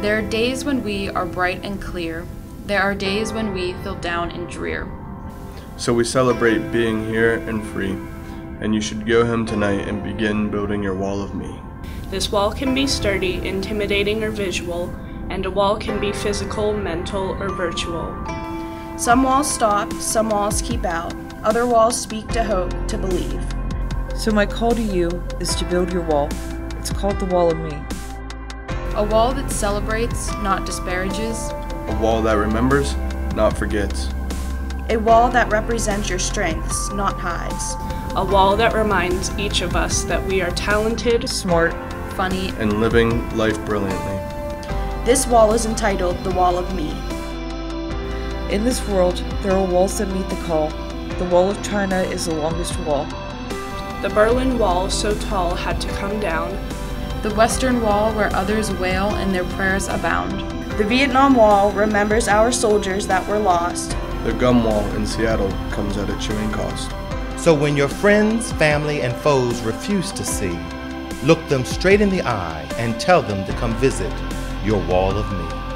There are days when we are bright and clear. There are days when we feel down and drear. So we celebrate being here and free, and you should go home tonight and begin building your wall of me. This wall can be sturdy, intimidating, or visual, and a wall can be physical, mental, or virtual. Some walls stop, some walls keep out, other walls speak to hope, to believe. So, my call to you is to build your wall. It's called the Wall of Me. A wall that celebrates, not disparages. A wall that remembers, not forgets. A wall that represents your strengths, not hides. A wall that reminds each of us that we are talented, smart, funny, and living life brilliantly. This wall is entitled The Wall of Me. In this world, there are walls that meet the call. The Wall of China is the longest wall. The Berlin Wall, so tall, had to come down. The Western Wall, where others wail and their prayers abound. The Vietnam Wall remembers our soldiers that were lost. The gum wall in Seattle comes at a chewing cost. So when your friends, family, and foes refuse to see, look them straight in the eye and tell them to come visit your wall of me.